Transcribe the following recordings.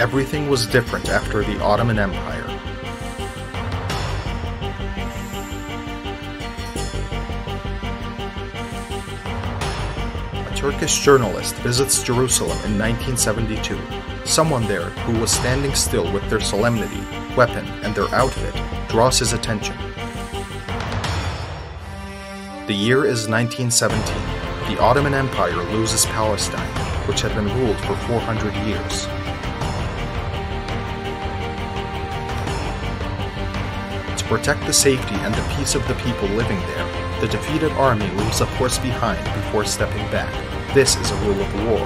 Everything was different after the Ottoman Empire. A Turkish journalist visits Jerusalem in 1972. Someone there, who was standing still with their solemnity, weapon, and their outfit, draws his attention. The year is 1917. The Ottoman Empire loses Palestine, which had been ruled for 400 years. Protect the safety and the peace of the people living there, the defeated army leaves a force behind before stepping back. This is a rule of war.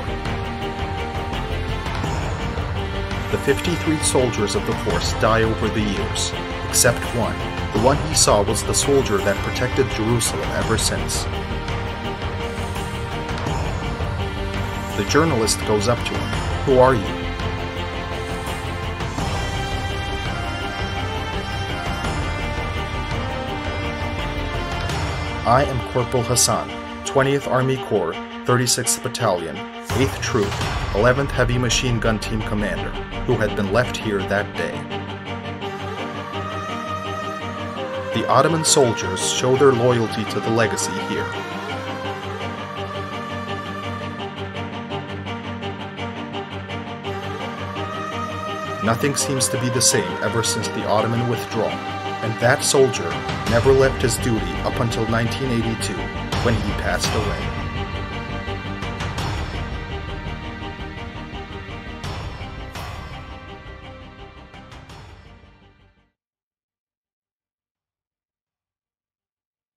The 53 soldiers of the force die over the years, except one. The one he saw was the soldier that protected Jerusalem ever since. The journalist goes up to him. Who are you? I am Corporal Hasan, 20th Army Corps, 36th Battalion, 8th Troop, 11th Heavy Machine Gun Team Commander, who had been left here that day. The Ottoman soldiers show their loyalty to the legacy here. Nothing seems to be the same ever since the Ottoman withdrawal, and that soldier never left his duty up until 1982 when he passed away.